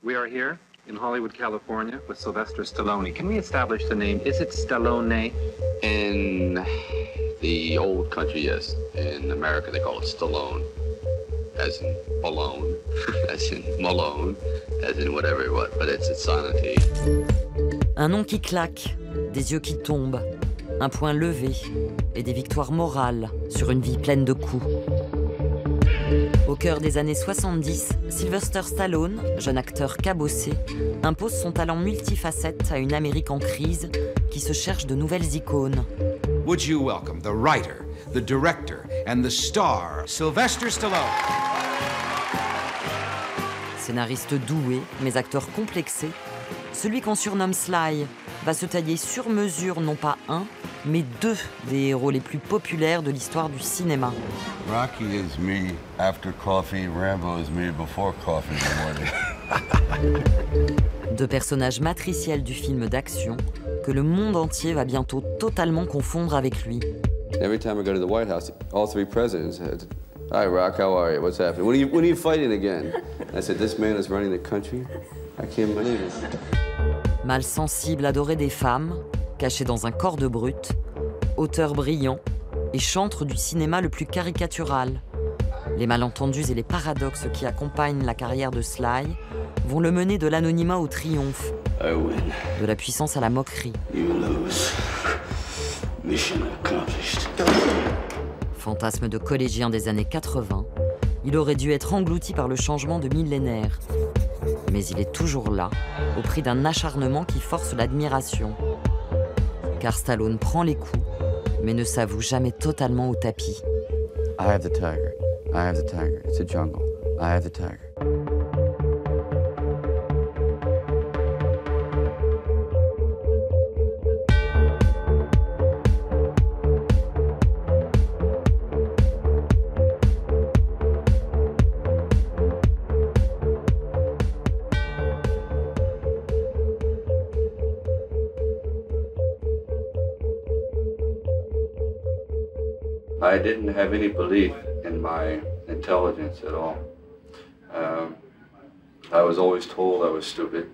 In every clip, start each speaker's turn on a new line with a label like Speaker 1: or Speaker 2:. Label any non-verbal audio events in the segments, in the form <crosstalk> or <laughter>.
Speaker 1: We are here in Hollywood, California with Sylvester Stallone. Can we establish the name? Is it Stallone?
Speaker 2: In the old country, yes. In America, they call it Stallone. As in Malone, <laughs> as in Malone, as in whatever, what, but it's, it's silent T.
Speaker 3: Un nom qui claque, des yeux qui tombent, un poing levé et des victoires morales sur une vie pleine de coups. Au cœur des années 70, Sylvester Stallone, jeune acteur cabossé, impose son talent multifacette à une Amérique en crise qui se cherche de nouvelles icônes.
Speaker 4: Would you welcome the writer, the director, and the star, Sylvester Stallone?
Speaker 3: Scénariste doué, mais acteur complexé, celui qu'on surnomme Sly va se tailler sur mesure non pas un, mais deux des héros les plus populaires de l'histoire du cinéma.
Speaker 5: Rocky is me after coffee, Rambo is me before coffee in the morning.
Speaker 3: Deux personnages matriciels du film d'action que le monde entier va bientôt totalement confondre avec lui.
Speaker 2: Every time I go to the White House, all three presidents had, Hi, Rock, how are you? What's happening? When are you, when are you fighting again? I said, This man is running the country. I can't believe it.
Speaker 3: Mal sensible, adoré des femmes, caché dans un corps de brute, auteur brillant et chantre du cinéma le plus caricatural. Les malentendus et les paradoxes qui accompagnent la carrière de Sly vont le mener de l'anonymat au triomphe, de la puissance à la moquerie. Fantasme de collégien des années 80, il aurait dû être englouti par le changement de millénaire. Mais il est toujours là, au prix d'un acharnement qui force l'admiration. Car Stallone prend les coups, mais ne s'avoue jamais totalement au tapis.
Speaker 2: I have the tiger. I have the tiger. It's a jungle. I have the tiger. Have any belief in my intelligence at all. Um, I was always told I was stupid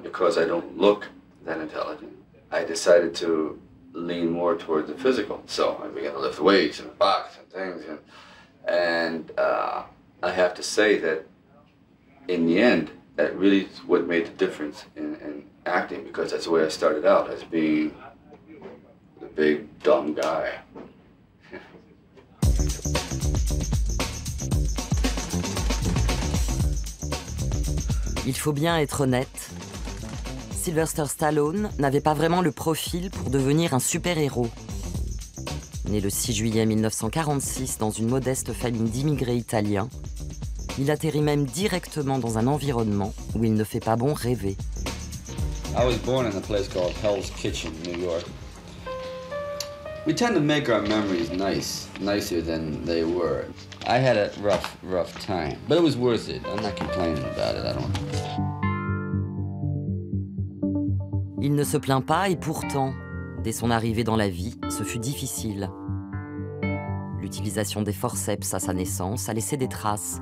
Speaker 2: because I don't look that intelligent. I decided to lean more toward the physical, so I began to lift weights and box and things, and and uh, I have to say that in the end, that really is what made the difference in, in acting because that's the way I started out as being the big dumb guy.
Speaker 3: Il faut bien être honnête. Sylvester Stallone n'avait pas vraiment le profil pour devenir un super-héros. Né le 6 juillet 1946 dans une modeste famille d'immigrés italiens, il atterrit même directement dans un environnement où il ne fait pas bon rêver.
Speaker 2: I was born in a place called Hell's Kitchen, New York. We tend to make our memories nice, nicer than they were. I had a rough, rough time, but it was worth it. I'm not complaining about it. I don't.
Speaker 3: Il ne se plaint pas et pourtant, dès son arrivée dans la vie, ce fut difficile. L'utilisation des forceps à sa naissance a laissé des traces.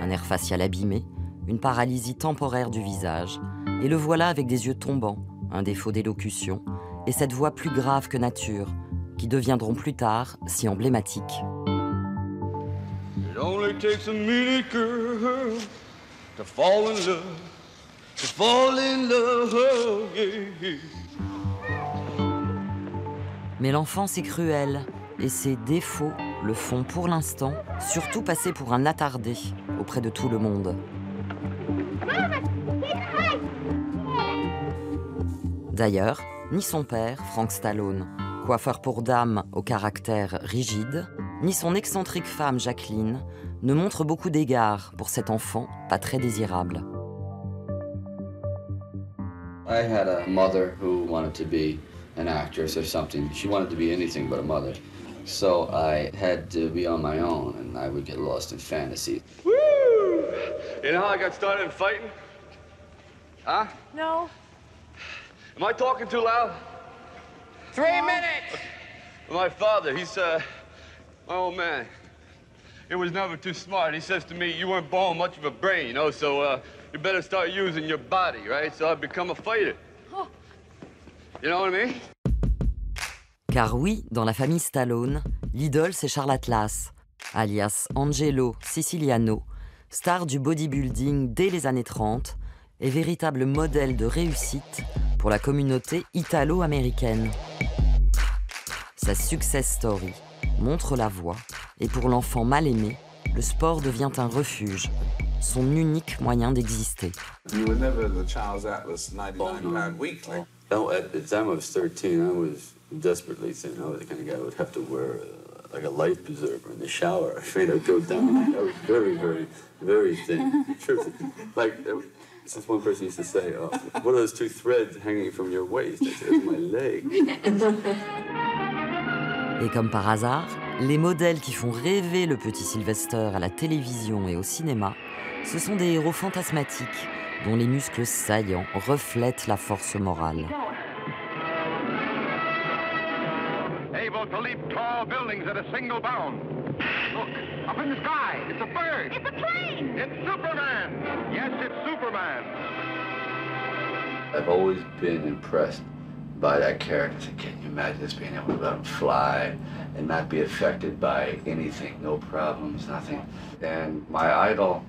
Speaker 3: Un air facial abîmé, une paralysie temporaire du visage, et le voilà avec des yeux tombants, un défaut d'élocution, et cette voix plus grave que nature, qui deviendront plus tard si emblématiques. Mais l'enfance est cruelle, et ses défauts le font pour l'instant surtout passer pour un attardé auprès de tout le monde. D'ailleurs, ni son père, Frank Stallone, coiffeur pour dames au caractère rigide, ni son excentrique femme, Jacqueline, ne montrent beaucoup d'égards pour cet enfant pas très désirable.
Speaker 2: I had a mother who wanted to be an actress or something. She wanted to be anything but a mother. So I had to be on my own, and I would get lost in fantasy.
Speaker 6: Woo! You know how I got started in fighting? Huh?
Speaker 7: No.
Speaker 6: Am I talking too loud?
Speaker 7: Three minutes.
Speaker 6: My father, he's, uh, my old man. He was never too smart. He says to me, you weren't born much of a brain, you know, so, uh, you better start using your body, right? So I become a fighter. You know what I mean?
Speaker 3: Car oui, dans la famille Stallone, l'idole c'est Charles Atlas, alias Angelo Siciliano, star du bodybuilding dès les années 30 et véritable modèle de réussite pour la communauté italo-américaine. Sa success story montre la voie et pour l'enfant mal aimé, le sport devient un refuge, son unique moyen d'exister.
Speaker 8: You were never the Charles Atlas 99 pound weakling.
Speaker 2: Oh, at the time I was 13, I was desperately thin. I was the kind of guy who would have to wear uh, like a life preserver in the shower. <laughs> I mean, I'd go down. I was very, very, very thin. Like, since one person used to say, oh, what are those two threads hanging from your waist? I said, it's my leg. <laughs>
Speaker 3: Et comme par hasard, les modèles qui font rêver le petit Sylvester à la télévision et au cinéma, ce sont des héros fantasmatiques dont les muscles saillants reflètent la force morale.
Speaker 7: Able to leap tall buildings at a single bound. Look, up in the sky. It's a bird. It's a plane. It's Superman. Yes, it's Superman.
Speaker 2: I've always been impressed by that character. I said, Can you imagine just being able to let him fly and not be affected by anything? No problems, nothing. And my idol,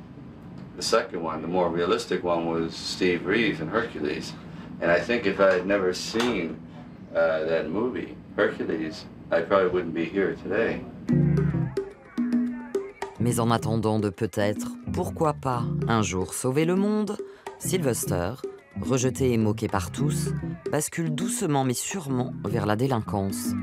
Speaker 2: the second one, the more realistic one, was Steve Reeves in Hercules. And I think if I had never seen uh, that movie, Hercules, I probably wouldn't be here today.
Speaker 3: Mais en attendant de peut-être, pourquoi pas, un jour sauver le monde, Sylvester, rejeté et moqué par tous, bascule doucement mais sûrement vers la délinquance.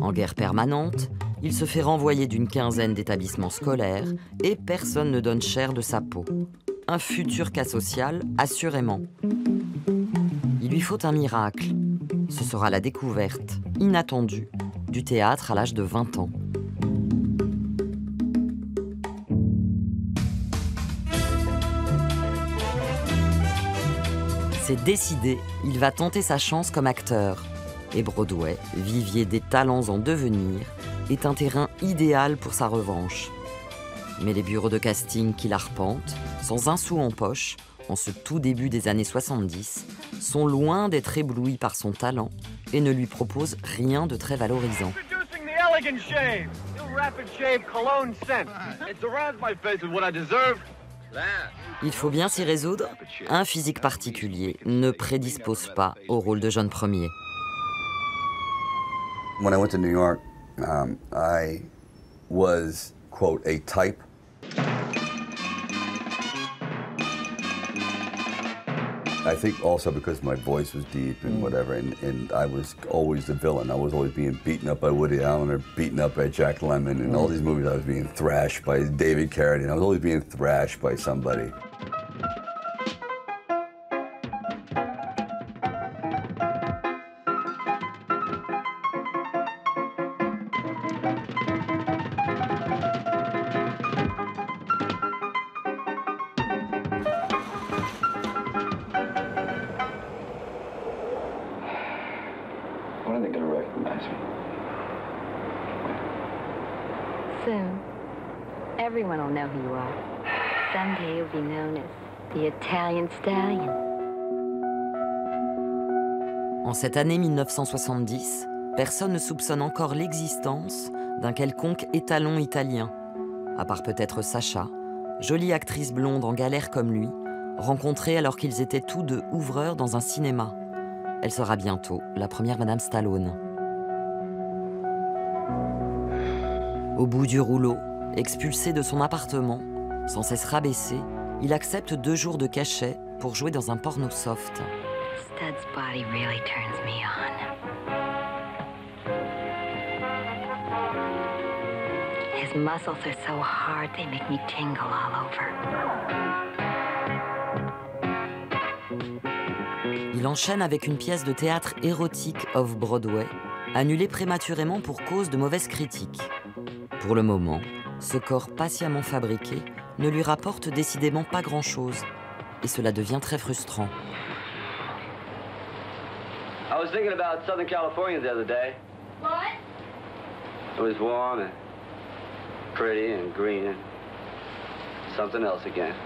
Speaker 3: En guerre permanente, il se fait renvoyer d'une quinzaine d'établissements scolaires et personne ne donne cher de sa peau. Un futur cas social, assurément. Il lui faut un miracle. Ce sera la découverte, inattendue, du théâtre à l'âge de 20 ans. C'est décidé, il va tenter sa chance comme acteur. Et Broadway, vivier des talents en devenir, est un terrain idéal pour sa revanche. Mais les bureaux de casting qu'il arpente, sans un sou en poche, en ce tout début des années 70, sont loin d'être éblouis par son talent et ne lui proposent rien de très valorisant. Il faut bien s'y résoudre. Un physique particulier ne prédispose pas au rôle de jeune premier.
Speaker 5: When I went New York, um, I type. I think also because my voice was deep and mm. whatever, and, and I was always the villain. I was always being beaten up by Woody Allen or beaten up by Jack Lemmon. In all mm. these movies, I was being thrashed by David Carradine. I was always being thrashed by somebody.
Speaker 3: Cette année 1970, personne ne soupçonne encore l'existence d'un quelconque étalon italien, à part peut-être Sacha, jolie actrice blonde en galère comme lui, rencontrée alors qu'ils étaient tous deux ouvreurs dans un cinéma. Elle sera bientôt la première Madame Stallone. Au bout du rouleau, expulsé de son appartement, sans cesse rabaissé, il accepte deux jours de cachet pour jouer dans un porno soft.
Speaker 9: Stud's body really turns me on. His muscles are so hard they make me tingle all over.
Speaker 3: Il enchaîne avec une pièce de théâtre érotique off-Broadway, annulée prématurément pour cause de mauvaises critiques. Pour le moment, ce corps patiemment fabriqué ne lui rapporte décidément pas grand-chose, et cela devient très frustrant.
Speaker 10: I was thinking about Southern California the other day.
Speaker 11: What?
Speaker 10: It was warm and pretty and green. And something else again.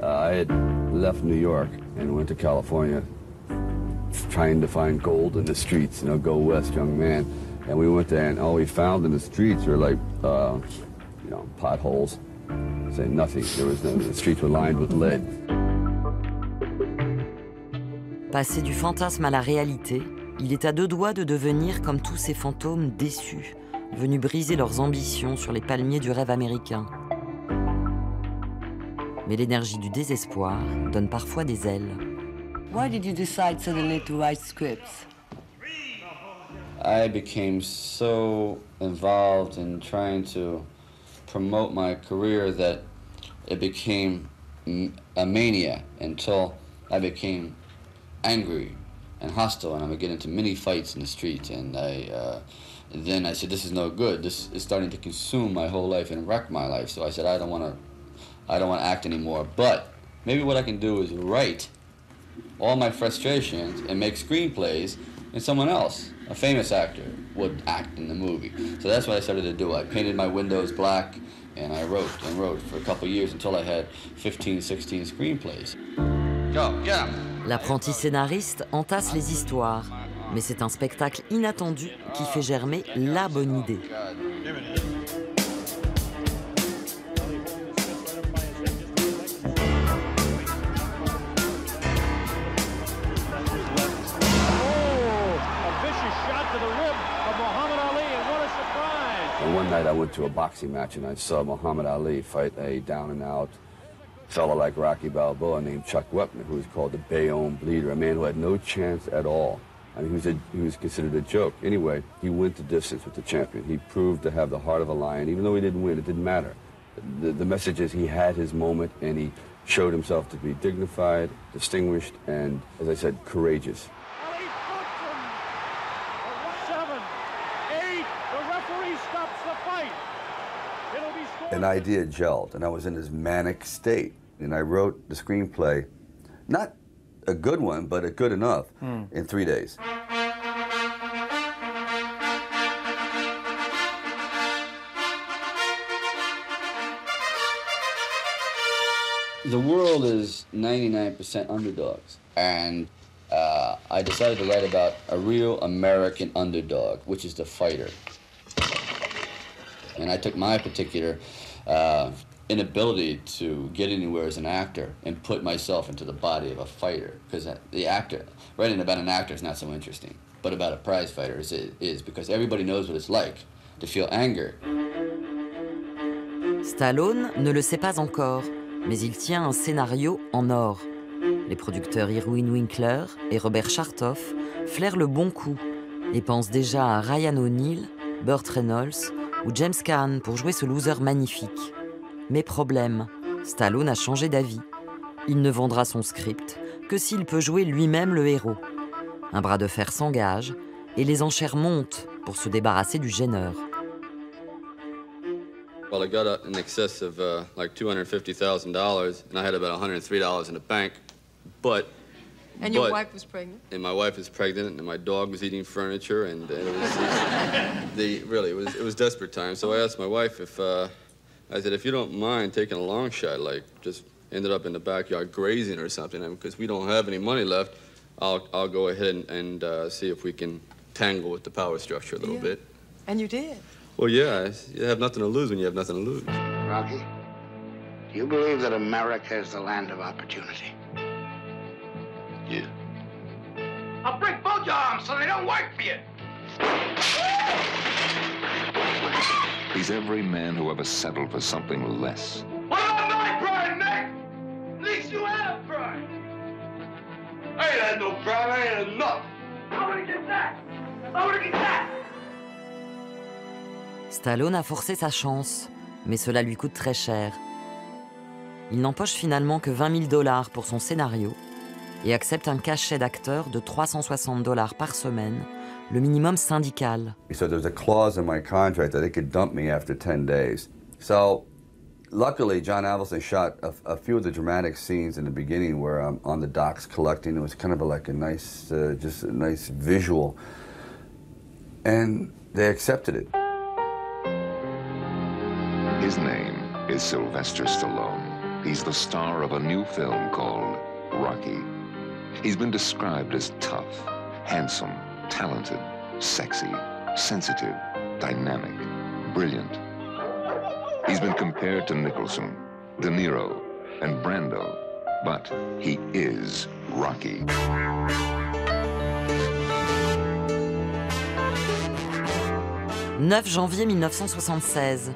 Speaker 2: Uh, I had left New York and went to California trying to find gold in the streets, you know, go west, young man. And we went there and all we found in the streets were like, uh, you know, potholes. Say nothing. There was no, the streets were lined with lead.
Speaker 3: Passé du fantasme à la réalité, il est à deux doigts de devenir comme tous ces fantômes déçus, venus briser leurs ambitions sur les palmiers du rêve américain. Mais l'énergie du désespoir donne parfois des ailes.
Speaker 11: Why did you decide suddenly to write scripts?
Speaker 2: I became so involved in trying to promote my career that it became a mania until I became angry and hostile, and I would get into many fights in the street. And I, uh, then I said, "This is no good. This is starting to consume my whole life and wreck my life." So I said, "I don't want to, I don't want to act anymore. But maybe what I can do is write all my frustrations and make screenplays, and someone else, a famous actor, would act in the movie. So that's what I started to do. I painted my windows black, and I wrote and wrote for a couple years until I had 15, 16 screenplays. Go, get 'em.
Speaker 3: L'apprenti scénariste entasse les histoires, mais c'est un spectacle inattendu qui fait germer la bonne idée.
Speaker 2: Night I went to a boxing match and I saw Muhammad Ali fight a down and out fellow like Rocky Balboa named Chuck Wepner, who was called the Bayonne Bleeder, a man who had no chance at all. I mean, he was, a, he was considered a joke. Anyway, he went the distance with the champion. He proved to have the heart of a lion. Even though he didn't win, it didn't matter. The, the message is he had his moment and he showed himself to be dignified, distinguished, and, as I said, courageous.
Speaker 12: Seven, eight, the referee stops the fight. It'll be scored.
Speaker 5: An idea gelled, and I was in this manic state. And I wrote the screenplay, not a good one, but a good enough, in three days.
Speaker 2: The world is 99% underdogs. And uh, I decided to write about a real American underdog, which is the fighter. And I took my particular uh, inability to get anywhere as an actor and put myself into the body of a fighter. Because the actor, writing about an actor is not so interesting. But about a prize fighter is, is because everybody knows what it's like to feel anger.
Speaker 3: Stallone ne le sait pas encore, mais il tient un scénario en or. Les producteurs Irwin Winkler et Robert Chartoff flairent le bon coup et pensent déjà à Ryan O'Neill, Burt Reynolds ou James Caan pour jouer ce loser magnifique. Mais problème, Stallone a changé d'avis. Il ne vendra son script que s'il peut jouer lui-même le héros. Un bras de fer s'engage et les enchères montent pour se débarrasser du gêneur.
Speaker 2: Well, I got in excess of uh, like $250,000, and I had about $103 in the bank. But.
Speaker 13: And your
Speaker 2: but-
Speaker 13: wife was pregnant?
Speaker 2: And my wife is pregnant, and my dog was eating furniture, and it was <laughs> the really it was it was desperate times. So I asked my wife if uh, I said if you don't mind taking a long shot, like just ended up in the backyard grazing or something, because we don't have any money left, I'll I'll go ahead and, and uh, see if we can tangle with the power structure a little
Speaker 13: Yeah.
Speaker 2: bit.
Speaker 13: And you did.
Speaker 2: Well, yeah, you have nothing to lose when you have nothing to lose.
Speaker 14: Rocky, do you believe that America is the land of opportunity?
Speaker 2: Yeah.
Speaker 7: I'll break both your arms so they don't work for you.
Speaker 15: He's every man who ever settled for something less.
Speaker 7: What about my pride, Nick? At least you have pride. I ain't had no pride. I ain't had nothing. I wanna get that. I wanna get that.
Speaker 3: Stallone a forcé sa chance, mais cela lui coûte très cher. Il n'empoche finalement que 20 000 dollars pour son scénario et accepte un cachet d'acteur de 360 dollars par semaine, le minimum syndical.
Speaker 5: So there's a clause in my contract that they could dump me after 10 days. So luckily, John Avildsen shot a, a, few of the dramatic scenes in the beginning where I'm on the docks collecting. It was kind of like a nice, uh, just a nice visual. And they accepted it.
Speaker 15: His name is Sylvester Stallone. He's the star of a new film called Rocky. He's been described as tough, handsome, talented, sexy, sensitive, dynamic, brilliant. He's been compared to Nicholson, De Niro, and Brando, but he is Rocky.
Speaker 3: 9 janvier 1976,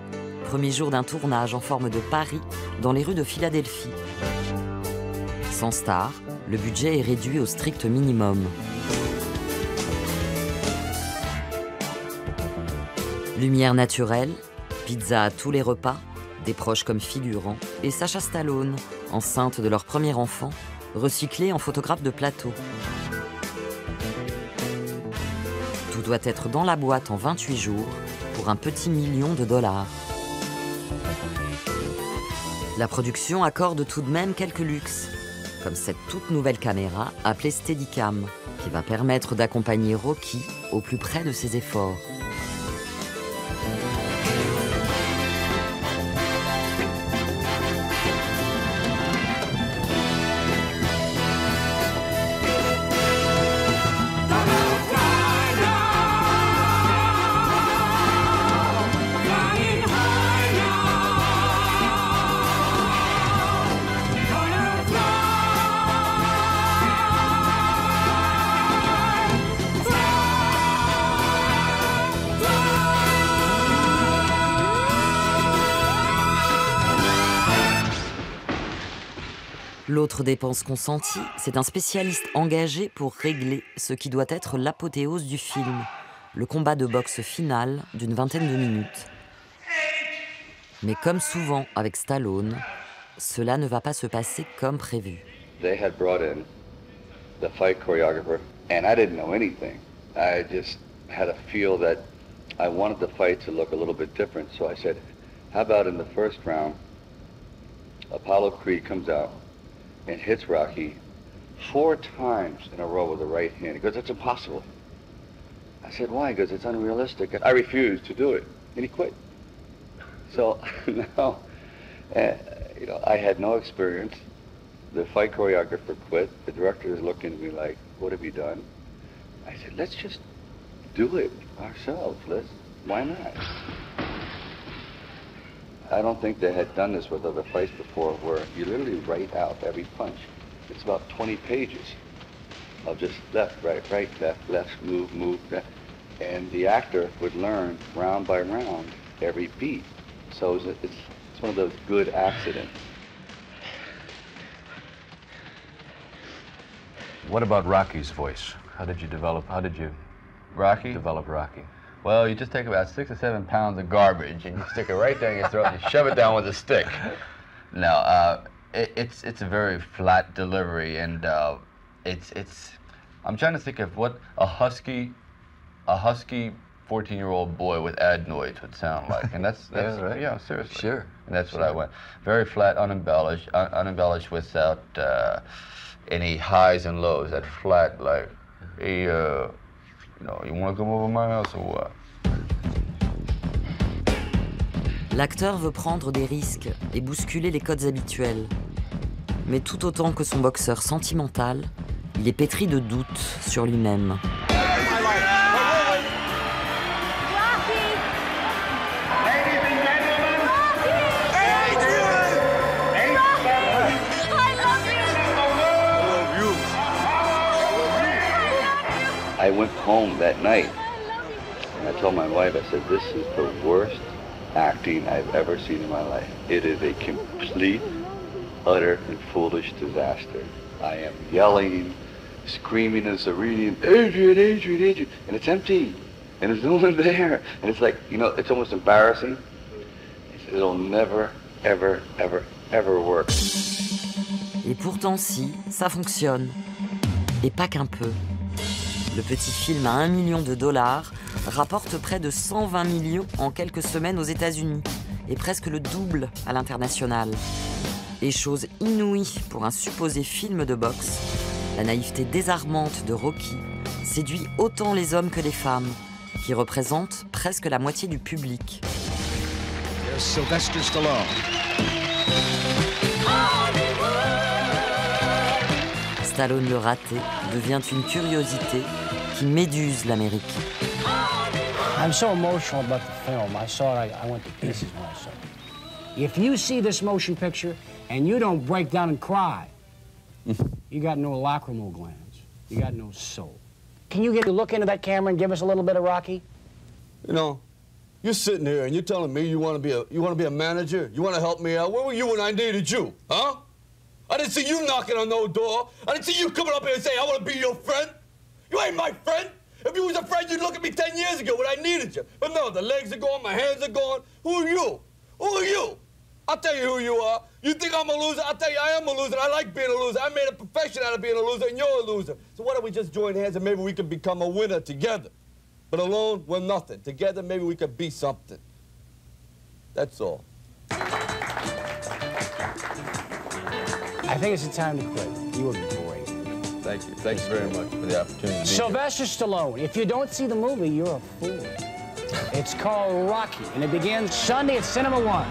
Speaker 3: premier jour d'un tournage en forme de Paris dans les rues de Philadelphie. Sans star, le budget est réduit au strict minimum. Lumière naturelle, pizza à tous les repas, des proches comme figurants, et Sacha Stallone, enceinte de leur premier enfant, recyclé en photographe de plateau. Tout doit être dans la boîte en 28 jours pour un petit million de dollars. La production accorde tout de même quelques luxes, comme cette toute nouvelle caméra appelée Steadicam, qui va permettre d'accompagner Rocky au plus près de ses efforts. L'autre dépense consentie, c'est un spécialiste engagé pour régler ce qui doit être l'apothéose du film, le combat de boxe final d'une vingtaine de minutes. Mais comme souvent avec Stallone, cela ne va pas se passer comme prévu.
Speaker 2: They had brought in the fight choreographer, and I didn't know anything. I just had a feel that I wanted the fight to look a little bit different, so I said, how about in the first round, Apollo Creed comes out, and hits Rocky four times in a row with the right hand. He goes, that's impossible. I said, why? He goes, it's unrealistic. I refused to do it, and he quit. So <laughs> now, uh, you know, I had no experience. The fight choreographer quit. The director is looking at me like, what have you done? I said, let's just do it ourselves. Let's, why not? I don't think they had done this with other fights before where you literally write out every punch. It's about 20 pages of just left, right, right, left, left, move, move, left. And the actor would learn round by round every beat. So it's, it's, it's one of those good accidents.
Speaker 13: What about Rocky's voice? How did you develop, how did you
Speaker 16: Rocky?
Speaker 13: develop Rocky?
Speaker 16: Well, you just take about six or seven pounds of garbage and you stick it right there in your throat and you shove it down with a stick. No, uh, it, it's it's a very flat delivery and uh, it's it's. I'm trying to think of what a husky, a husky 14-year-old boy with adenoids would sound like, and that's <laughs> that's
Speaker 13: Yeah, right.
Speaker 16: yeah, seriously.
Speaker 13: Sure.
Speaker 16: And that's what I
Speaker 13: Sure.
Speaker 16: went. Very flat, unembellished, un- unembellished without uh, any highs and lows. That flat, like, hey, uh,
Speaker 3: L'acteur veut prendre des risques et bousculer les codes habituels. Mais tout autant que son boxeur sentimental, il est pétri de doutes sur lui-même.
Speaker 2: I went home that night and I told my wife, I said, this is the worst acting I've ever seen in my life. It is a complete, utter, and foolish disaster. I am yelling, screaming as a Adrian, Adrian, Adrian, and it's empty. And there's no one there. And it's like, you know, it's almost embarrassing. It'll never, ever, ever, ever work.
Speaker 3: Et pourtant si, ça fonctionne. Et pas qu'un peu. Le petit film à 1 million de dollars rapporte près de 120 millions en quelques semaines aux États-Unis et presque le double à l'international. Et chose inouïe pour un supposé film de boxe, la naïveté désarmante de Rocky séduit autant les hommes que les femmes, qui représentent presque la moitié du public.
Speaker 12: Stallone
Speaker 3: le raté devient une curiosité qui méduse l'Amérique.
Speaker 17: I'm so emotional about the film. I saw it, I, I went to pieces when I saw it. If you see this motion picture and you don't break down and cry, <laughs> you got no lacrimal glands. You got no soul. Can you get a look into that camera and give us a little bit of Rocky?
Speaker 6: You know, you're sitting here and you're telling me you want to be a you want to be a manager. You want to help me out. Where were you when I needed you? Huh? I didn't see you knocking on no door. I didn't see you coming up here and saying I want to be your friend. You ain't my friend. If you was a friend, you'd look at me 10 years ago when I needed you. But no, the legs are gone, my hands are gone. Who are you? Who are you? I'll tell you who you are. You think I'm a loser? I'll tell you I am a loser. I like being a loser. I made a profession out of being a loser, and you're a loser. So why don't we just join hands and maybe we can become a winner together? But alone, we're nothing. Together, maybe we could be something. That's all.
Speaker 17: I think it's the time to quit. You were great.
Speaker 16: Thank you. Thank you very much for the opportunity.
Speaker 17: Sylvester Stallone. If you don't see the movie, you're a fool. It's called Rocky, and it begins Sunday at Cinema One.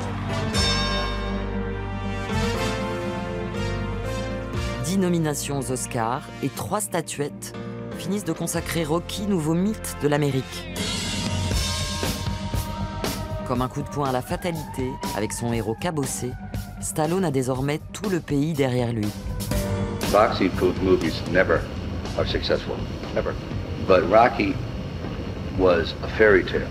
Speaker 3: 10 nominations aux Oscars et 3 statuettes finissent de consacrer Rocky nouveau mythe de l'Amérique. Comme un coup de poing à la fatalité, avec son héros cabossé, Stallone a désormais tout le pays derrière lui.
Speaker 2: Boxing-proof movies never are successful, never. But Rocky was a fairy tale,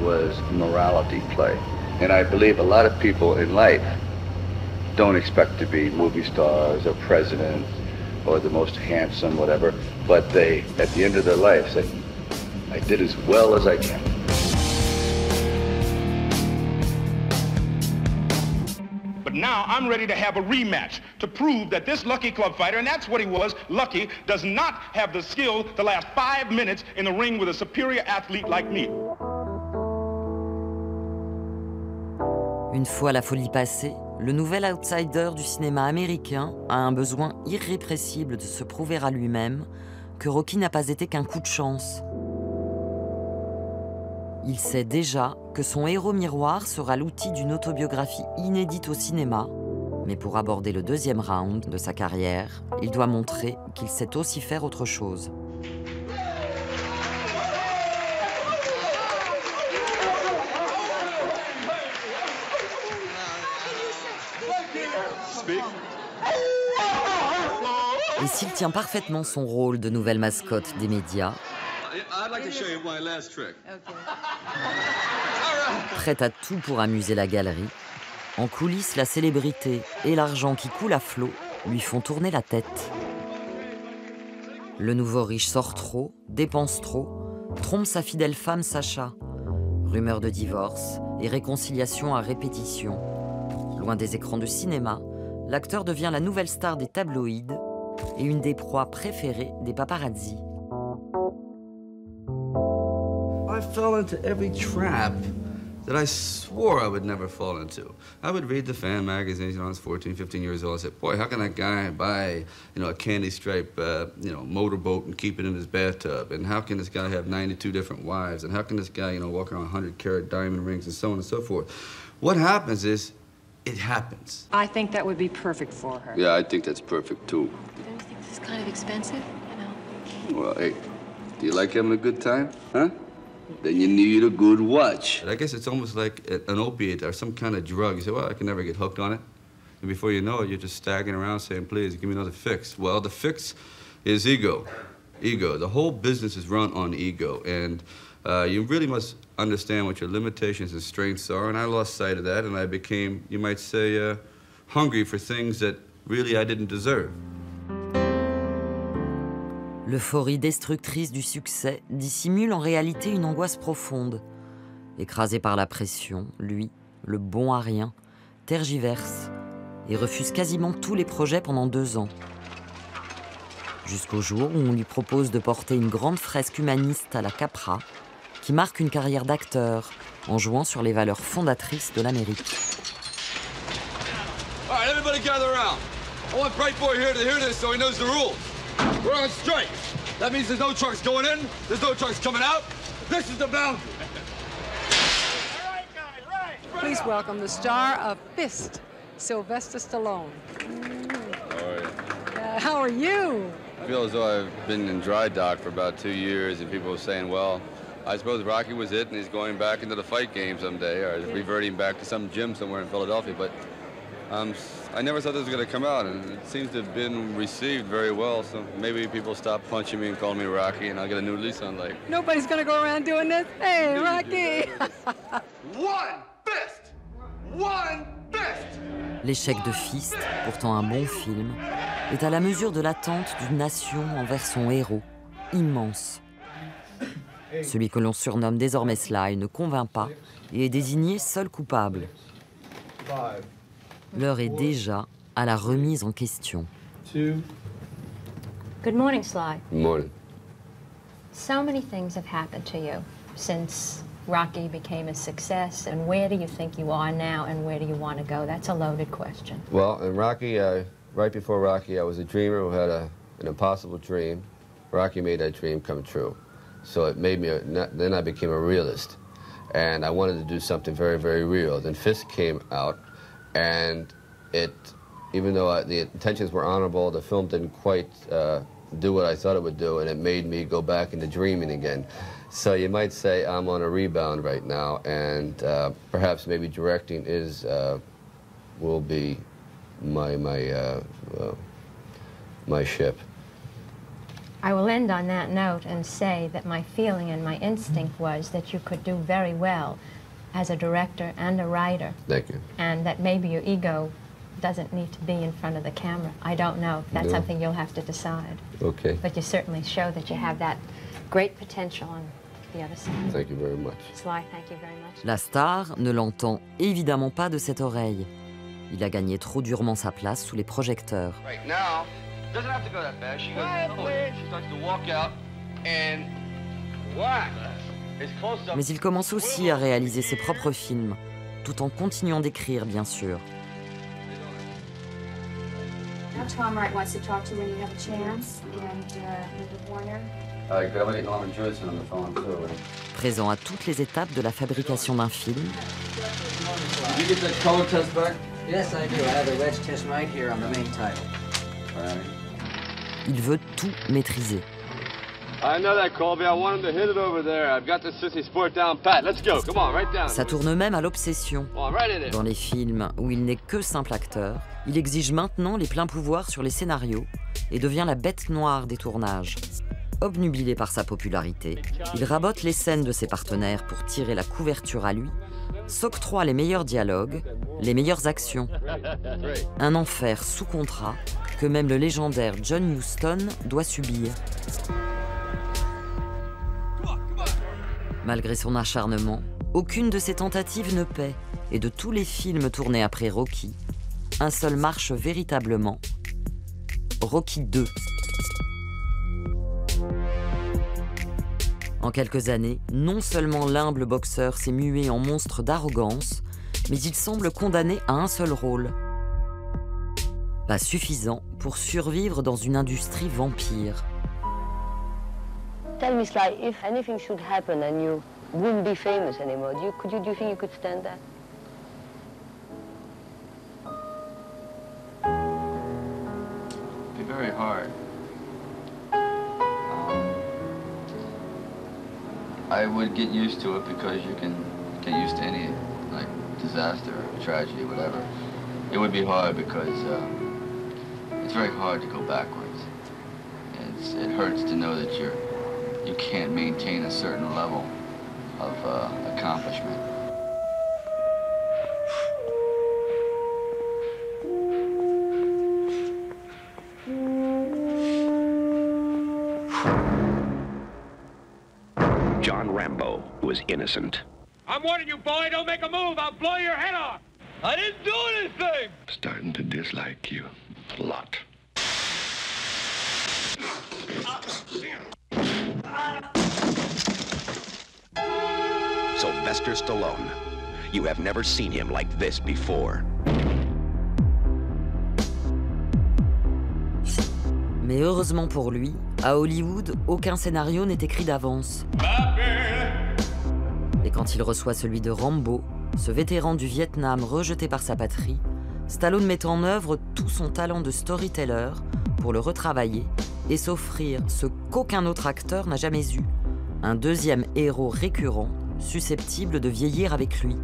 Speaker 2: was morality play. And I believe a lot of people in life don't expect to be movie stars or presidents or the most handsome, whatever, but they, at the end of their life, say, I did as well as I can.
Speaker 7: Now I'm ready to have a rematch to prove that this lucky club fighter, and that's what he was, lucky, does not have the skill to last five minutes in the ring with a superior athlete like me.
Speaker 3: Une fois la folie passée, le nouvel outsider du cinéma américain a un besoin irrépressible de se prouver à lui-même que Rocky n'a pas été qu'un coup de chance. Il sait déjà que son héros miroir sera l'outil d'une autobiographie inédite au cinéma, mais pour aborder le deuxième round de sa carrière, il doit montrer qu'il sait aussi faire autre chose. Et s'il tient parfaitement son rôle de nouvelle mascotte des médias,
Speaker 6: I'd like to show you my last trick. <laughs>
Speaker 3: prêt à tout pour amuser la galerie, en coulisses, la célébrité et l'argent qui coule à flot lui font tourner la tête. Le nouveau riche sort trop, dépense trop, trompe sa fidèle femme Sacha. Rumeurs de divorce et réconciliation à répétition. Loin des écrans de cinéma, l'acteur devient la nouvelle star des tabloïds et une des proies préférées des paparazzi.
Speaker 2: Fell into every trap that I swore I would never fall into. I would read the fan magazines, you know, I was 14, 15 years old. I said, boy, how can that guy buy, you know, a candy stripe, uh, you know, motorboat and keep it in his bathtub? And how can this guy have 92 different wives? And how can this guy, you know, walk around 100 carat diamond rings and so on and so forth? What happens is, it happens.
Speaker 18: I think that would be perfect for her.
Speaker 2: Yeah, I think that's perfect too.
Speaker 18: Don't you think this is kind of expensive? You know.
Speaker 2: Well, hey, do you like having a good time? Huh? Then you need a good watch. I guess it's almost like an opiate or some kind of drug. You say, well, I can never get hooked on it. And before you know it, you're just staggering around saying, please, give me another fix. Well, the fix is ego. Ego. The whole business is run on ego. And uh, you really must understand what your limitations and strengths are. And I lost sight of that, and I became, you might say, uh, hungry for things that really I didn't deserve.
Speaker 3: L'euphorie destructrice du succès dissimule en réalité une angoisse profonde. Écrasé par la pression, lui, le bon à rien, tergiverse et refuse quasiment tous les projets pendant deux ans. Jusqu'au jour où on lui propose de porter une grande fresque humaniste à la Capra, qui marque une carrière d'acteur en jouant sur les valeurs fondatrices de l'Amérique.
Speaker 6: All everybody gather around. I want Bright Boy here to hear this so he knows the rules. We're on strike. That means there's no trucks going in, there's no trucks coming out. This is the boundary.
Speaker 19: Please welcome the star of Fist, Sylvester Stallone. Uh, how are you?
Speaker 2: I feel as though I've been in dry dock for about two years, and people are saying, well, I suppose Rocky was it, and he's going back into the fight game someday, or reverting back to some gym somewhere in Philadelphia. But I'm um, I never thought this was going to come out, and it seems to have been received very well. So maybe people stop punching me and calling me Rocky, and I'll get a new lease on life.
Speaker 19: Nobody's gonna go around doing this. Hey, Rocky! <laughs>
Speaker 6: One fist! One fist!
Speaker 3: L'échec de Fist, pourtant un bon film, est à la mesure de l'attente d'une nation envers son héros, immense. Celui que l'on surnomme désormais Sly ne convainc pas et est désigné seul coupable. L'heure est déjà à la remise en question.
Speaker 9: Good morning, Sly.
Speaker 2: Morning.
Speaker 9: So many things have happened to you since Rocky became a success. And where do you think you are now and where do you want to go? That's a loaded question.
Speaker 2: Well, in Rocky, uh, right before Rocky, I was a dreamer who had a, an impossible dream. Rocky made that dream come true. So it made me, a, then I became a realist. And I wanted to do something very, very real. Then Fist came out, and it, even though I, the intentions were honorable, the film didn't quite uh, do what I thought it would do, and it made me go back into dreaming again. So you might say I'm on a rebound right now, and uh, perhaps maybe directing is uh, will be my my uh, my ship.
Speaker 9: I will end on that note and say that my feeling and my instinct was that you could do very well as a director and a writer,
Speaker 2: Thank you.
Speaker 9: and that maybe your ego doesn't need to be in front of the camera. I don't know. That's
Speaker 2: No.
Speaker 9: something you'll have to decide.
Speaker 2: Okay.
Speaker 9: But you certainly show that you have that great potential on the other side.
Speaker 2: Thank you very much.
Speaker 9: Sly, thank you very much.
Speaker 3: La star ne l'entend évidemment pas de cette oreille. Il a gagné trop durement sa place sous les projecteurs.
Speaker 16: Right now, doesn't have to go that fast. She goes, oh, she starts to walk out and whack.
Speaker 3: Mais il commence aussi à réaliser ses propres films, tout en continuant d'écrire, bien sûr.
Speaker 20: Now Tom Wright wants to talk to you when you have a chance, and uh, Linda Warner.
Speaker 2: I gotta get Norman Jewison on the phone too.
Speaker 3: Présent à toutes les étapes de la fabrication d'un film, il veut tout maîtriser. Ça tourne même à l'obsession. Dans les films où il n'est que simple acteur, il exige maintenant les pleins pouvoirs sur les scénarios et devient la bête noire des tournages. Obnubilé par sa popularité, il rabote les scènes de ses partenaires pour tirer la couverture à lui, s'octroie les meilleurs dialogues, les meilleures actions. Un enfer sous contrat que même le légendaire John Huston doit subir. Malgré son acharnement, aucune de ses tentatives ne paie, et de tous les films tournés après Rocky, un seul marche véritablement. Rocky 2. En quelques années, non seulement l'humble boxeur s'est mué en monstre d'arrogance, mais il semble condamné à un seul rôle. Pas suffisant pour survivre dans une industrie vampire.
Speaker 21: Tell me, Sly, if anything should happen and you wouldn't be famous anymore, do you, could you, do you think you could stand that?
Speaker 2: It'd be very hard. Um, I would get used to it because you can get used to any like disaster, tragedy, whatever. It would be hard because um, it's very hard to go backwards. It's, it hurts to know that you're you can't maintain a certain level of uh, accomplishment.
Speaker 22: John Rambo was innocent.
Speaker 12: I'm warning you, boy, don't make a move. I'll blow your head off. I didn't do anything.
Speaker 22: Starting to dislike you a lot. Sylvester Stallone. You have never seen him like this before.
Speaker 3: Mais heureusement pour lui, à Hollywood, aucun scénario n'est écrit d'avance. Et quand il reçoit celui de Rambo, ce vétéran du Vietnam rejeté par sa patrie, Stallone met en œuvre tout son talent de storyteller pour le retravailler et s'offrir ce qu'aucun autre acteur n'a jamais eu, un deuxième héros récurrent susceptible de vieillir avec lui.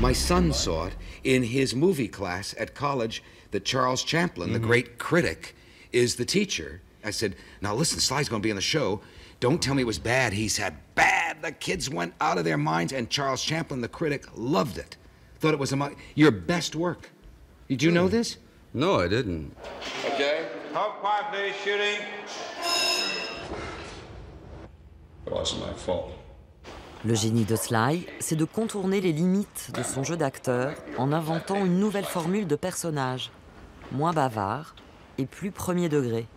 Speaker 23: My son saw it in his movie class at college that Charles Champlin, the great critic, is the teacher. I said, Now listen, Sly's going to be on the show. Don't tell me it was bad. He said, Bad. The kids went out of their minds, and Charles Champlin, the critic, loved it. Thought it was among your best work. Did you know this?
Speaker 2: No, I didn't.
Speaker 7: Okay. Top five days shooting.
Speaker 2: It wasn't my fault.
Speaker 3: Le génie de Sly, c'est de contourner les limites de son jeu d'acteur en inventant une nouvelle formule de personnage, moins bavard et plus premier degré.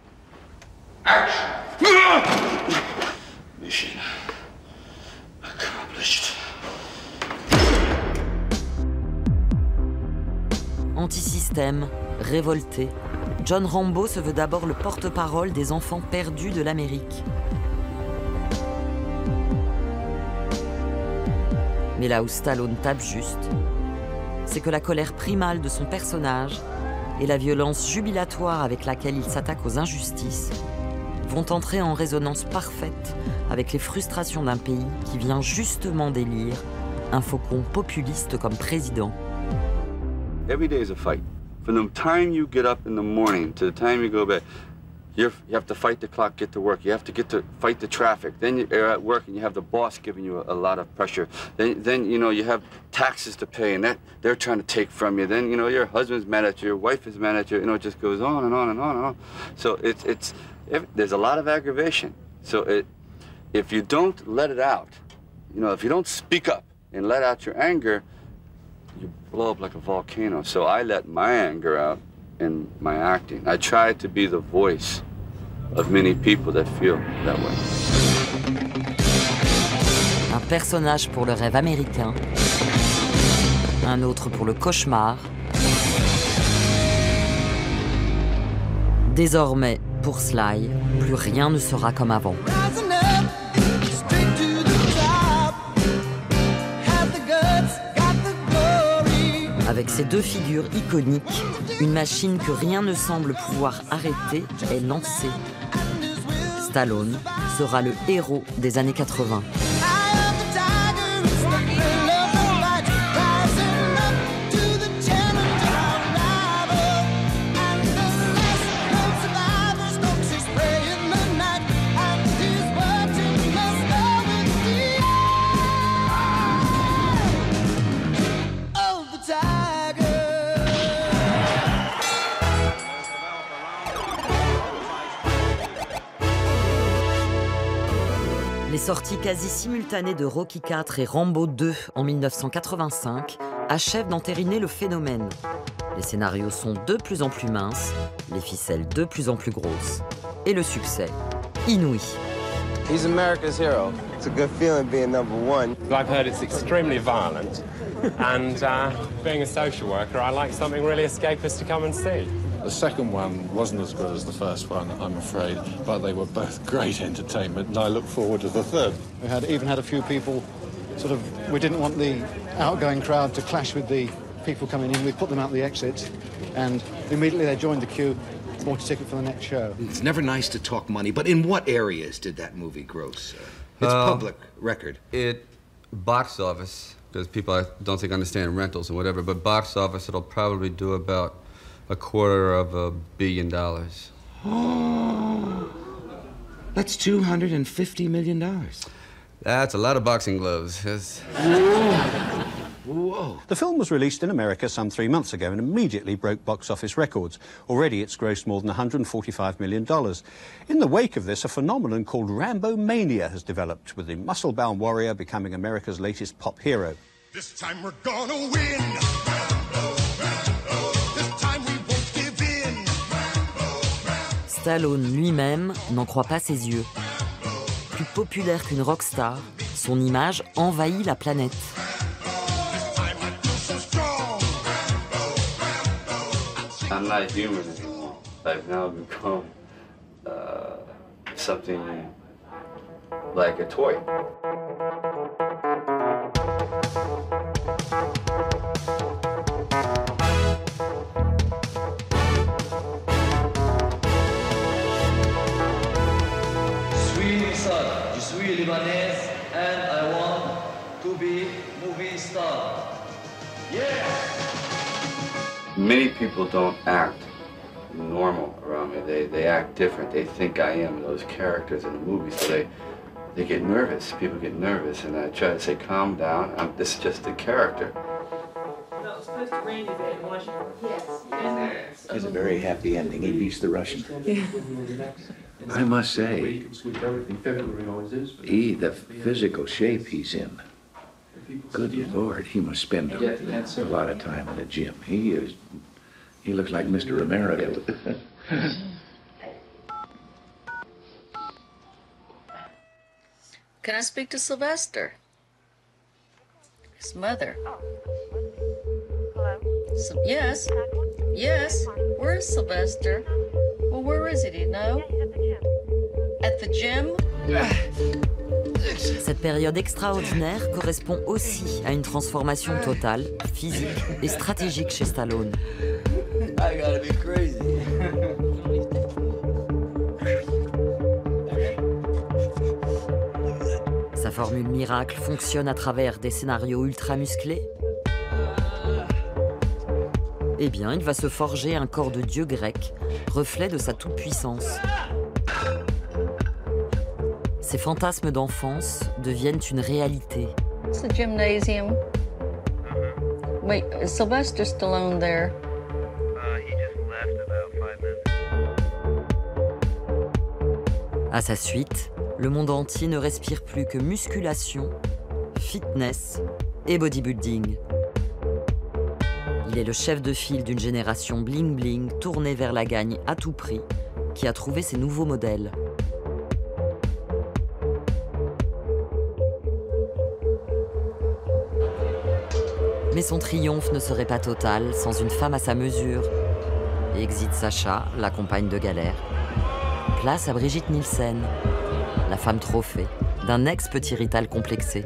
Speaker 7: Mission
Speaker 3: Anti-système, révolté, John Rambo se veut d'abord le porte-parole des enfants perdus de l'Amérique. Mais là où Stallone tape juste, c'est que la colère primale de son personnage et la violence jubilatoire avec laquelle il s'attaque aux injustices vont entrer en résonance parfaite avec les frustrations d'un pays qui vient justement d'élire un faucon populiste comme président.
Speaker 2: Every day is a fight. From the time you get up in the morning to the time you go to bed, you're, have to fight the clock, get to work. You have to get to fight the traffic. Then you're at work and you have the boss giving you a, a lot of pressure. Then, then you know you have taxes to pay and that they're trying to take from you. Then you know your husband's mad at you, your wife is mad at you. You know it just goes on and on and on and on. So it's it's there's a lot of aggravation. So it, if you don't let it out, you know if you don't speak up and let out your anger, you blow up like a volcano. So I let my anger out in my acting. I try to be the voice of many people that feel that way.
Speaker 3: Un personnage pour le rêve américain, un autre pour le cauchemar. Désormais, pour Sly, plus rien ne sera comme avant. Avec ces deux figures iconiques, une machine que rien ne semble pouvoir arrêter est lancée. Stallone sera le héros des années 80. Quasi simultanées de Rocky IV et Rambo 2 en 1985 achèvent d'entériner le phénomène. Les scénarios sont de plus en plus minces, les ficelles de plus en plus grosses, et le succès inouï.
Speaker 24: He's America's hero. It's a good feeling being number one.
Speaker 25: I've heard it's extremely violent, and uh, being a social worker, I like something really escapist to come and see.
Speaker 26: The second one wasn't as good as the first one, I'm afraid, but they were both <laughs> great entertainment, and I look forward to the third.
Speaker 27: We had even had a few people sort of we didn't want the outgoing crowd to clash with the people coming in. We put them out the exit, and immediately they joined the queue, bought a ticket for the next show.
Speaker 23: It's never nice to talk money, but in what areas did that movie gross? It's
Speaker 2: Uh,
Speaker 23: public record.
Speaker 2: It box office because people I don't think understand rentals and whatever, but box office it'll probably do about a quarter of a billion dollars. <gasps>
Speaker 23: That's $250 million.
Speaker 2: That's a lot of boxing gloves. Yes. <laughs>
Speaker 23: Whoa.
Speaker 27: The film was released in America some three months ago and immediately broke box office records. Already it's grossed more than $145 million. In the wake of this, a phenomenon called Rambo Mania has developed, with the muscle-bound warrior becoming America's latest pop hero.
Speaker 7: This time we're gonna win.
Speaker 3: Stallone lui-même n'en croit pas ses yeux. Plus populaire qu'une rockstar, son image envahit la planète.
Speaker 2: Uh, like a toy.
Speaker 28: Je suis libanaise, and I want to be movie star. Yeah!
Speaker 2: Many people don't act normal around me. They, they act different. They think I am those characters in the movie, so they they get nervous. People get nervous, and I try to say, calm down. I'm, this is just a character.
Speaker 29: No, it's supposed to rain today in Washington. Yes.
Speaker 30: It's a very happy ending. He beats the Russian. I must say, he, the physical shape he's in, good Lord, he must spend a, a lot of time in the gym. He is, he looks like Mr. America. <laughs>
Speaker 31: Can I speak to Sylvester? His mother. So, yes. Yes. Where is Sylvester? Well, where is he? Do you know? At the gym? <sighs>
Speaker 3: Cette période extraordinaire correspond aussi à une transformation totale, physique et stratégique chez Stallone.
Speaker 28: I gotta be crazy.
Speaker 3: Sa formule miracle fonctionne à travers des scénarios ultra musclés Eh bien, il va se forger un corps de dieu grec, reflet de sa toute-puissance. Ses fantasmes d'enfance deviennent une réalité.
Speaker 31: It's the gymnasium. Wait, is Sylvester Stallone there?
Speaker 3: À sa suite, le monde entier ne respire plus que musculation, fitness et bodybuilding. Il est le chef de file d'une génération bling-bling tournée vers la gagne à tout prix, qui a trouvé ses nouveaux modèles. Mais son triomphe ne serait pas total sans une femme à sa mesure. Exit Sacha, la compagne de galère. Place à Brigitte Nielsen, la femme trophée d'un ex-petit rital complexé.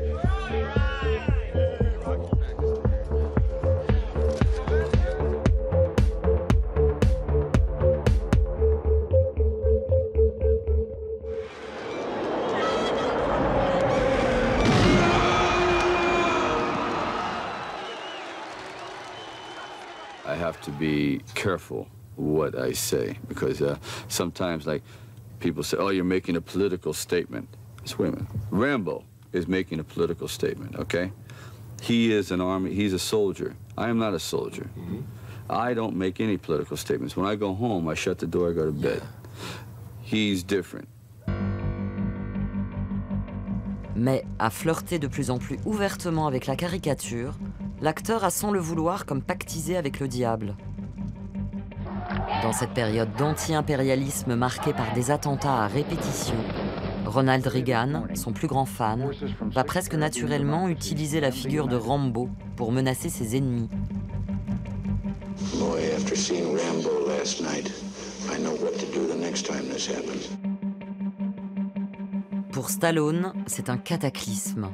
Speaker 2: Have to be careful what I say because uh, sometimes, like, people say, "Oh, you're making a political statement." It's women. Rambo is making a political statement. Okay, he is an army. He's a soldier. I am not a soldier. I don't make any political statements. When I go home, I shut the door. I go to bed. He's different.
Speaker 3: Mais à flirter de plus en plus ouvertement avec la caricature, l'acteur a sans le vouloir comme pactisé avec le diable. Dans cette période d'anti-impérialisme marquée par des attentats à répétition, Ronald Reagan, son plus grand fan, va presque naturellement utiliser la figure de Rambo pour menacer ses ennemis. Pour Stallone, c'est un cataclysme.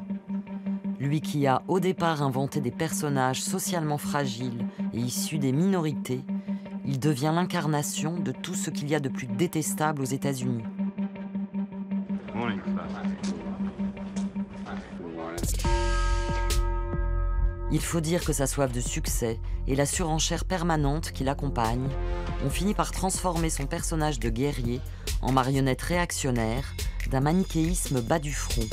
Speaker 3: Lui qui a au départ inventé des personnages socialement fragiles et issus des minorités, il devient l'incarnation de tout ce qu'il y a de plus détestable aux États-Unis. Il faut dire que sa soif de succès et la surenchère permanente qui l'accompagne ont fini par transformer son personnage de guerrier en marionnette réactionnaire d'un manichéisme bas du front.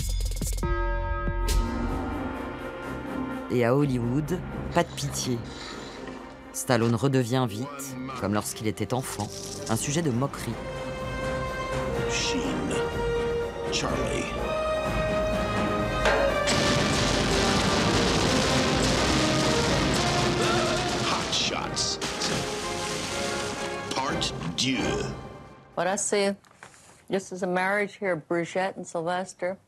Speaker 3: Et à Hollywood, pas de pitié. Stallone redevient vite, comme lorsqu'il était enfant, un sujet de moquerie.
Speaker 30: Sheen. Charlie. Hot Shots. Part Dieu.
Speaker 31: What I see, this is a marriage here, Brigitte and Sylvester.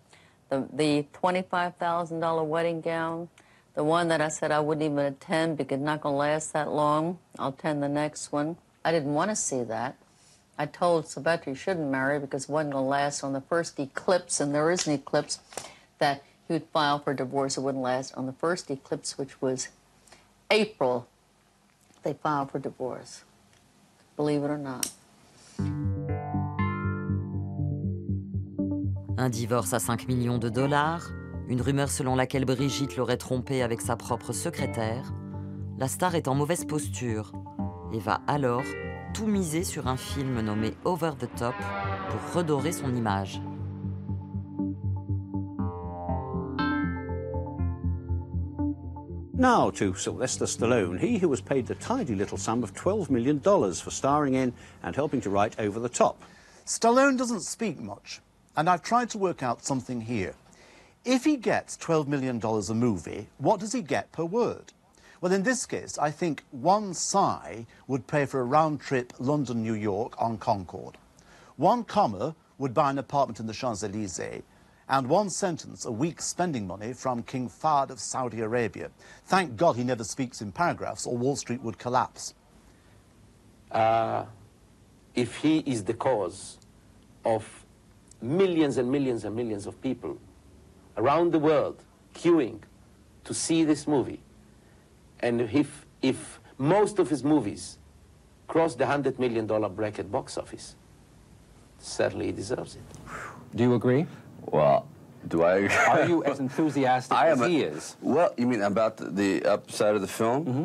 Speaker 31: The, the $25,000 wedding gown, the one that I said I wouldn't even attend because it's not going to last that long. I'll attend the next one. I didn't want to see that. I told Sylvester he shouldn't marry because it wasn't going to last on the first eclipse, and there is an eclipse, that he would file for divorce. It wouldn't last on the first eclipse, which was April. They filed for divorce. Believe it or not.
Speaker 3: Un divorce à 5 millions de dollars, une rumeur selon laquelle Brigitte l'aurait trompé avec sa propre secrétaire, la star est en mauvaise posture et va alors tout miser sur un film nommé Over the Top pour redorer son image.
Speaker 27: Now to Sylvester Stallone, he who was paid the tidy little sum of $12 million for starring in and helping to write Over the Top.
Speaker 32: Stallone doesn't speak much, and I've tried to work out something here. If he gets $12 million a movie, what does he get per word? Well, in this case, I think one sigh would pay for a round trip London-New York on Concorde. One comma would buy an apartment in the Champs-Élysées, and one sentence a week's spending money from King Fahd of Saudi Arabia. Thank God he never speaks in paragraphs or Wall Street would collapse.
Speaker 33: Uh, if he is the cause of millions and millions and millions of people around the world queuing to see this movie, and if, if most of his movies cross the $100 million bracket box office, certainly he deserves it.
Speaker 34: Do you agree?
Speaker 16: Well, do I? Agree?
Speaker 34: Are you as enthusiastic <laughs>
Speaker 16: I
Speaker 34: as
Speaker 16: am a-
Speaker 34: he is?
Speaker 16: Well, you mean about the, the upside of the film?
Speaker 34: Mm-hmm.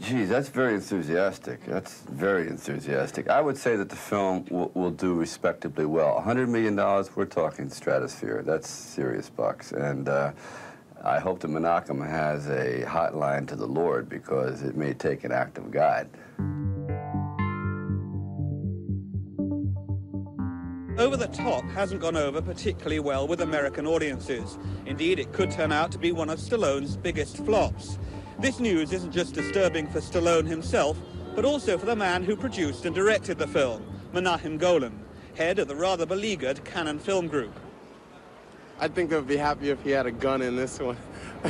Speaker 16: Geez, that's very enthusiastic. That's very enthusiastic. I would say that the film will, will do respectably well. $100 million, we're talking stratosphere. That's serious bucks. And uh, I hope that Menachem has a hotline to the Lord because it may take an act of God.
Speaker 35: Over the Top hasn't gone over particularly well with American audiences. Indeed, it could turn out to be one of Stallone's biggest flops. This news isn't just disturbing for Stallone himself, but also for the man who produced and directed the film, Menachem Golan, head of the rather beleaguered Canon Film Group.
Speaker 36: I think they'd be happy if he had a gun in this one. <laughs>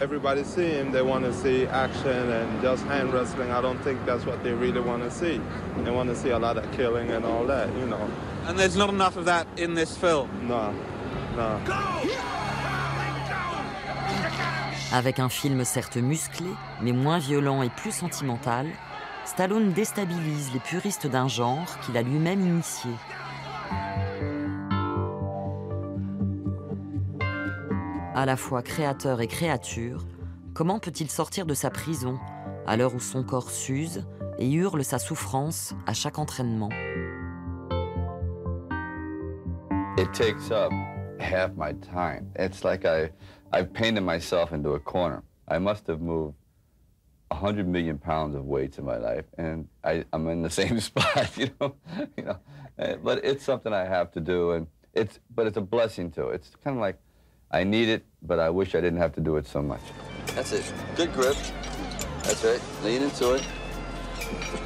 Speaker 36: Everybody see him, they want to see action and just hand wrestling. I don't think that's what they really want to see. They want to see a lot of killing and all that, you know.
Speaker 35: And there's not enough of that in this film.
Speaker 36: No, no.
Speaker 3: Avec un film certes musclé, mais moins violent et plus sentimental, Stallone déstabilise les puristes d'un genre qu'il a lui-même initié. À la fois créateur et créature, comment peut-il sortir de sa prison à l'heure où son corps s'use et hurle sa souffrance à chaque entraînement?
Speaker 16: I've painted myself into a corner. I must have moved 100 million pounds of weights in my life, and I, I'm in the <laughs> same spot, you know, <laughs> you know. Uh, But it's something I have to do, and it's, but it's a blessing too. It's kind of like I need it, but I wish I didn't have to do it so much. That's it. Good grip. That's right. Lean into it.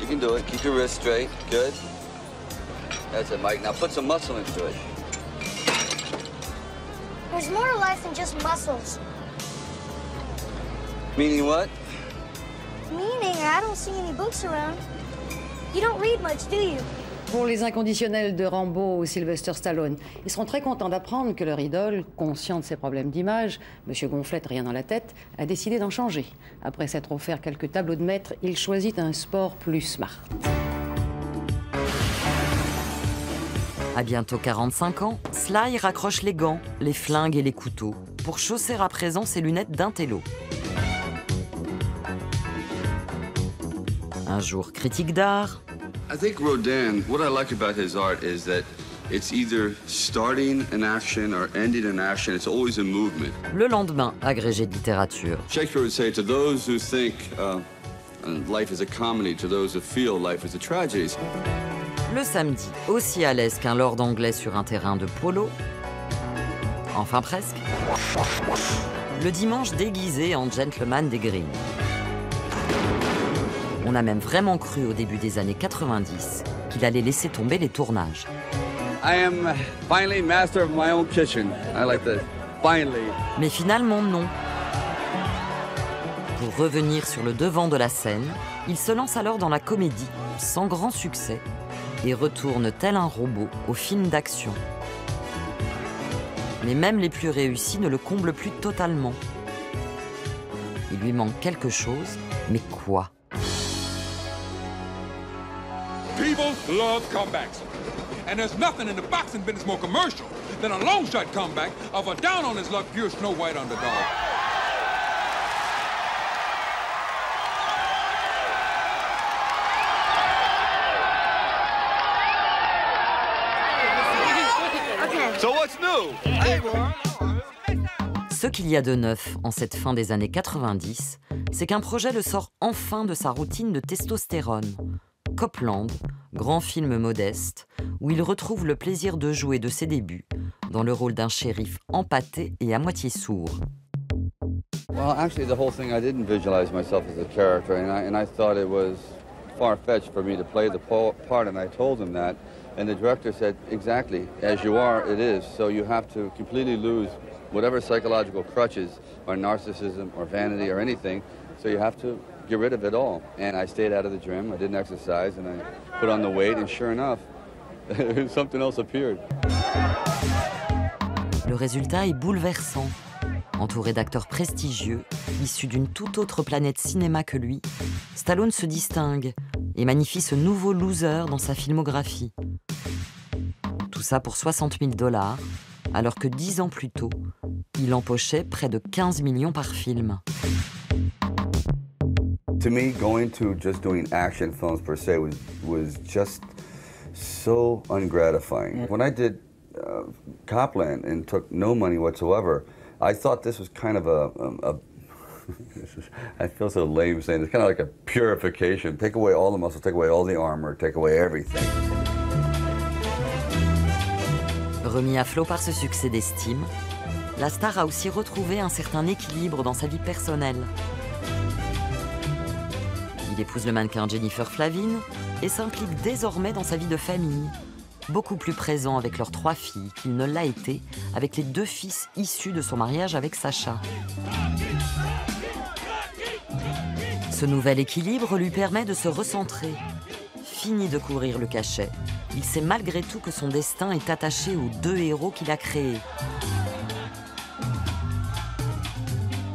Speaker 16: You can do it. Keep your wrist straight. Good. That's it, Mike. Now put some muscle into it.
Speaker 37: There's more to life than just muscles.
Speaker 16: Meaning what?
Speaker 37: Meaning, I don't see any books around. You don't read much, do you?
Speaker 38: Pour les inconditionnels de Rambo ou Sylvester Stallone, ils seront très contents d'apprendre que leur idole, conscient de ses problèmes d'image, Monsieur Gonflette rien dans la tête, a décidé d'en changer. Après s'être offert quelques tableaux de maître, il choisit un sport plus smart.
Speaker 3: À bientôt 45 ans, Sly raccroche les gants, les flingues et les couteaux pour chausser à présent ses lunettes d'intello. Un jour critique d'art,
Speaker 2: I think Rodin, what I like about his art is that it's either starting an action or ending an action. It's always a movement.
Speaker 3: le lendemain agrégé de littérature.
Speaker 2: Shakespeare would say, to those who think uh, life is a comedy, to those who feel life is a tragedy.
Speaker 3: Le samedi, aussi à l'aise qu'un lord anglais sur un terrain de polo. Enfin presque. Le dimanche déguisé en gentleman des greens. On a même vraiment cru au début des années 90 qu'il allait laisser tomber les tournages.
Speaker 2: I am finally master of my own kitchen. I like that. Finally.
Speaker 3: Mais finalement, non. Pour revenir sur le devant de la scène, il se lance alors dans la comédie, sans grand succès, et retourne tel un robot au film d'action. Mais même les plus réussis ne le comblent plus totalement. Il lui manque quelque chose, mais quoi?
Speaker 39: People love comebacks. And there's nothing in the boxing business more commercial than a long shot comeback of a down on his luck pure Snow White underdog.
Speaker 3: Ce qu'il y a de neuf en cette fin des années 90, c'est qu'un projet le sort enfin de sa routine de testostérone. Copland, grand film modeste, où il retrouve le plaisir de jouer de ses débuts, dans le rôle d'un shérif empâté et à moitié sourd.
Speaker 2: Well, actually, the whole thing, I didn't visualize myself as a character, and I, and I thought it was far-fetched for me to play the part, and I told him that. And the director said, exactly, as you are, it is. So you have to completely lose whatever psychological crutches or narcissism or vanity or anything. So you have to get rid of it all. And I stayed out of the gym. I didn't exercise, and I put on the weight, and sure enough, <laughs> something else appeared.
Speaker 3: Le résultat est bouleversant. Entouré d'acteurs prestigieux, issus d'une toute autre planète cinéma que lui, Stallone se distingue et magnifie ce nouveau loser dans sa filmographie. Tout ça pour 60 000 dollars, alors que dix ans plus tôt, il empochait près de 15 millions par film.
Speaker 2: To me, going to just doing action films per se was was just so ungratifying. When I did uh, Copland and took no money whatsoever, I thought this was kind of a, a, a <laughs> I feel so lame saying it's kind of like a purification. Take away all the muscle, take away all the armor, take away everything.
Speaker 3: Remis à flot par ce succès d'estime, la star a aussi retrouvé un certain équilibre dans sa vie personnelle. Il épouse le mannequin Jennifer Flavin et s'implique désormais dans sa vie de famille, beaucoup plus présent avec leurs trois filles qu'il ne l'a été avec les deux fils issus de son mariage avec Sacha. Ce nouvel équilibre lui permet de se recentrer. Fini de courir le cachet, il sait malgré tout que son destin est attaché aux deux héros qu'il a créés.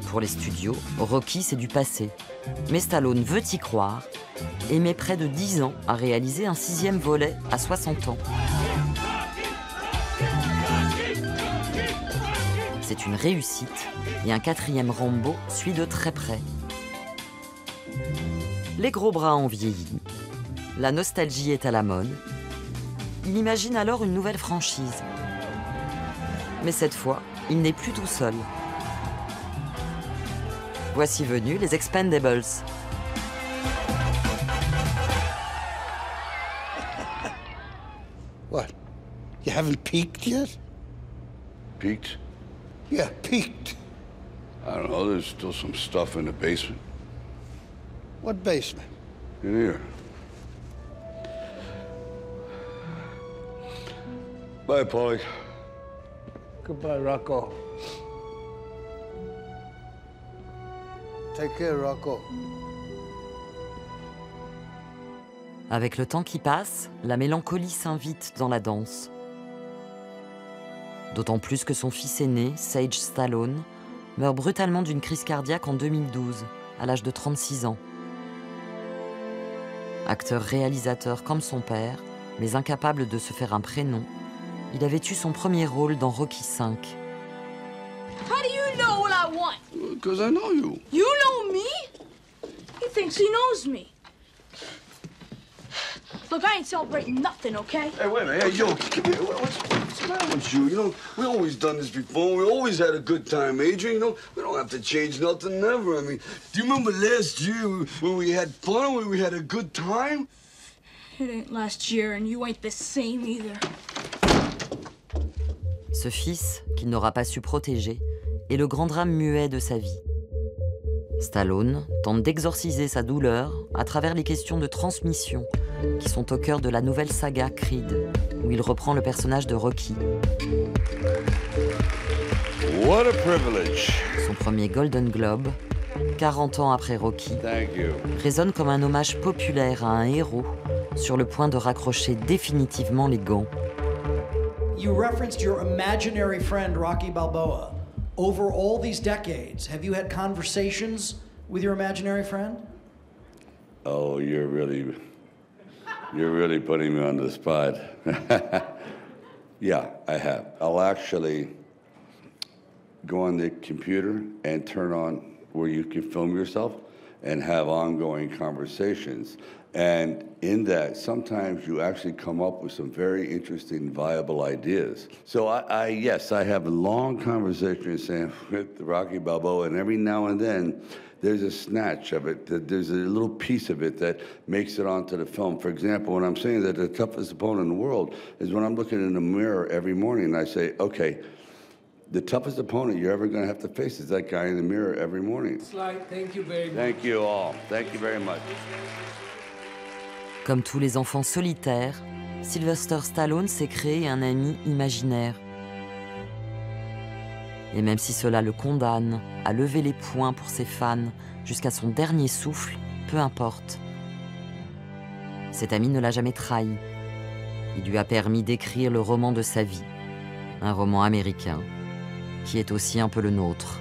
Speaker 3: Pour les studios, Rocky c'est du passé. Mais Stallone veut y croire et met près de 10 ans à réaliser un sixième volet à 60 ans. C'est une réussite et un quatrième Rambo suit de très près. Les gros bras ont vieilli, la nostalgie est à la mode. Il imagine alors une nouvelle franchise. Mais cette fois, il n'est plus tout seul. Voici venus les Expendables. <laughs>
Speaker 40: What? You haven't peaked yet?
Speaker 41: Peaked?
Speaker 40: Yeah, peaked.
Speaker 41: I don't know. There's still some stuff in the basement.
Speaker 40: What basement?
Speaker 41: In here. Bye, Polly.
Speaker 40: Goodbye, Rocco. Take care, Rocco.
Speaker 3: Avec le temps qui passe, la mélancolie s'invite dans la danse. D'autant plus que son fils aîné, Sage Stallone, meurt brutalement d'une crise cardiaque en 2012, à l'âge de 36 ans. Acteur-réalisateur comme son père, mais incapable de se faire un prénom, il avait eu son premier rôle dans Rocky V.
Speaker 29: How do you know what I want?
Speaker 41: Because I know you.
Speaker 29: You know me? He thinks he knows me. Look, I ain't celebrating nothing, okay?
Speaker 41: Hey, wait a minute. Hey, yo, come here. What's, what's the matter with you? You know, we always done this before. We always had a good time, Adrian. You know, we don't have to change nothing, never. I mean, do you remember last year when we had fun, when we had a good time?
Speaker 29: It ain't last year, and you ain't the same either.
Speaker 3: Ce fils, qu'il n'aura pas su protéger, est le grand drame muet de sa vie. Stallone tente d'exorciser sa douleur à travers les questions de transmission qui sont au cœur de la nouvelle saga Creed, où il reprend le personnage de Rocky.
Speaker 2: What a privilege.
Speaker 3: Son premier Golden Globe, 40 ans après Rocky, résonne comme un hommage populaire à un héros sur le point de raccrocher définitivement les gants.
Speaker 38: You referenced your imaginary friend Rocky Balboa. Over all these decades, have you had conversations with your imaginary friend?
Speaker 2: Oh, you're really, you're really putting me on the spot. <laughs> yeah, I have. I'll actually go on the computer and turn on where you can film yourself and have ongoing conversations. And in that, sometimes you actually come up with some very interesting, viable ideas. So I, I yes, I have a long conversation saying <laughs> with Rocky Balboa, and every now and then, there's a snatch of it. that There's a little piece of it that makes it onto the film. For example, when I'm saying that the toughest opponent in the world is when I'm looking in the mirror every morning and I say, okay, the toughest opponent you're ever going to have to face is that guy in the mirror every morning.
Speaker 38: Sly, thank you very much.
Speaker 2: Thank you all. Thank you very much.
Speaker 3: Comme tous les enfants solitaires, Sylvester Stallone s'est créé un ami imaginaire. Et même si cela le condamne à lever les poings pour ses fans jusqu'à son dernier souffle, peu importe. Cet ami ne l'a jamais trahi. Il lui a permis d'écrire le roman de sa vie, un roman américain, qui est aussi un peu le nôtre.